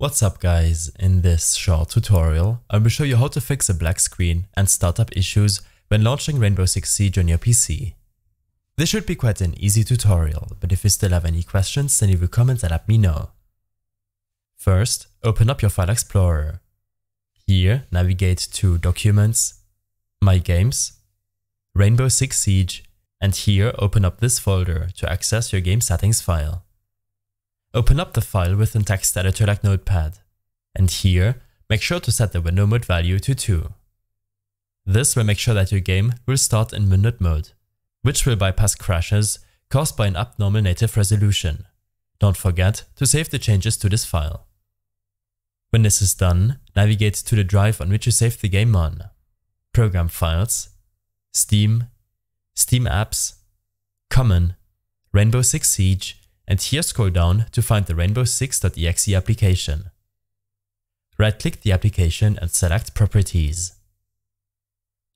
What's up guys, in this short tutorial I will show you how to fix a black screen and startup issues when launching Rainbow Six Siege on your PC. This should be quite an easy tutorial, but if you still have any questions then leave a comment and let me know. First, open up your File Explorer. Here, navigate to Documents, My Games, Rainbow Six Siege, and here open up this folder to access your game settings file. Open up the file with a text editor like Notepad, and here, make sure to set the window mode value to 2. This will make sure that your game will start in minute mode, which will bypass crashes caused by an abnormal native resolution. Don't forget to save the changes to this file. When this is done, navigate to the drive on which you saved the game on. Program Files, Steam, Steam Apps, Common, Rainbow Six Siege, and here scroll down to find the rainbow6.exe application. Right-click the application and select Properties.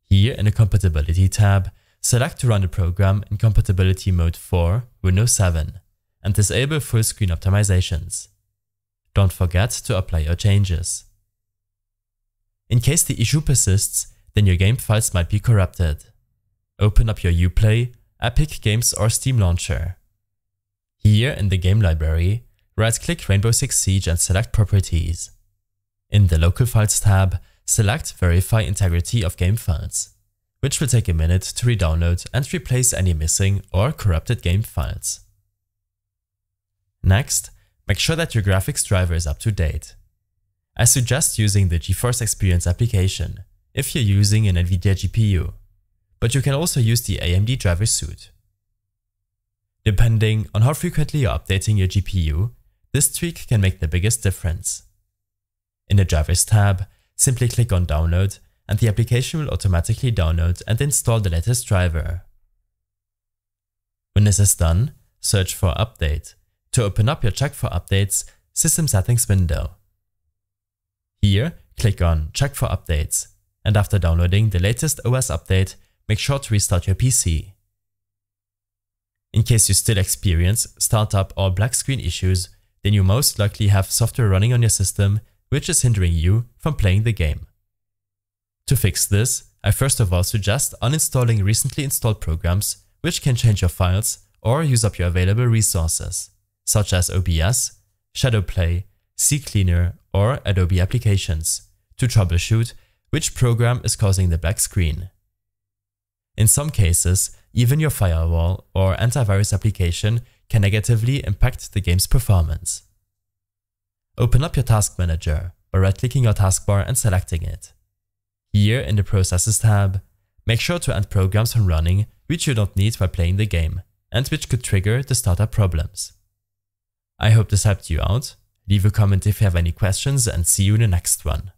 Here in the Compatibility tab, select to run the program in Compatibility Mode 4, Windows 7, and disable full screen optimizations. Don't forget to apply your changes. In case the issue persists, then your game files might be corrupted. Open up your Uplay, Epic Games or Steam launcher. Here in the game library, right-click Rainbow Six Siege and select Properties. In the Local Files tab, select Verify Integrity of Game Files, which will take a minute to re-download and replace any missing or corrupted game files. Next, make sure that your graphics driver is up to date. I suggest using the GeForce Experience application if you're using an NVIDIA GPU, but you can also use the AMD driver suite. Depending on how frequently you're updating your GPU, this tweak can make the biggest difference. In the Drivers tab, simply click on Download and the application will automatically download and install the latest driver. When this is done, search for Update to open up your Check for Updates System Settings window. Here, click on Check for Updates and after downloading the latest OS update, make sure to restart your PC. In case you still experience startup or black screen issues, then you most likely have software running on your system which is hindering you from playing the game. To fix this, I first of all suggest uninstalling recently installed programs which can change your files or use up your available resources, such as OBS, Shadowplay, CCleaner, or Adobe Applications, to troubleshoot which program is causing the black screen. In some cases, even your firewall or antivirus application can negatively impact the game's performance. Open up your task manager by right-clicking your taskbar and selecting it. Here in the Processes tab, make sure to end programs from running which you don't need while playing the game and which could trigger the startup problems. I hope this helped you out. Leave a comment if you have any questions and see you in the next one.